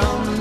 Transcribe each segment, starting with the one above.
on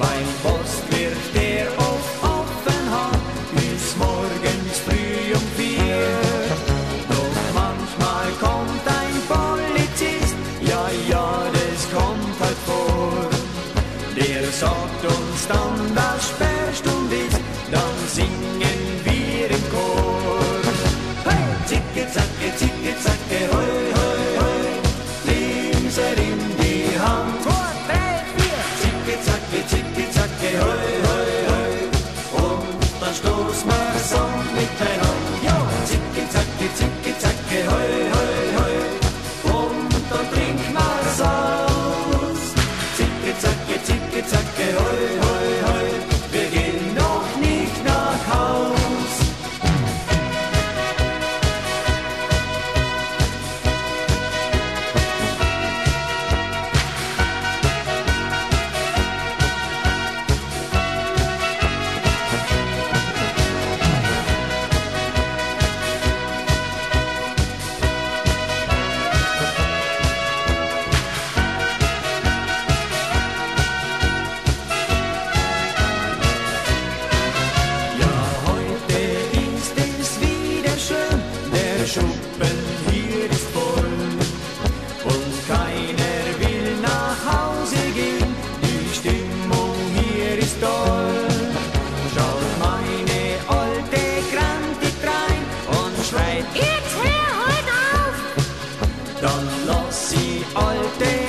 Mein Boss wird der auf offen bis morgens früh um vier. Doch manchmal kommt ein Polizist, ja, ja, das kommt halt vor. Der sagt uns dann das Spätzle. dann stoß mal so miteinander. Jo, zicki, zacki, zicki, zacki, heu, heu, heu. Und dann trink aus. Zicki, zacki, zicki, zacki, heu, heu. dann lass sie all den